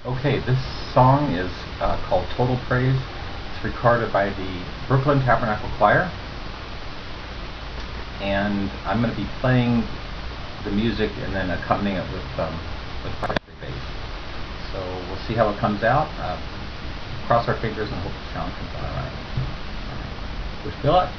Okay, this song is uh, called Total Praise. It's recorded by the Brooklyn Tabernacle Choir. And I'm going to be playing the music and then accompanying it with, um, with bass. So we'll see how it comes out. Uh, cross our fingers and hope the sound comes out alright. Wish me luck.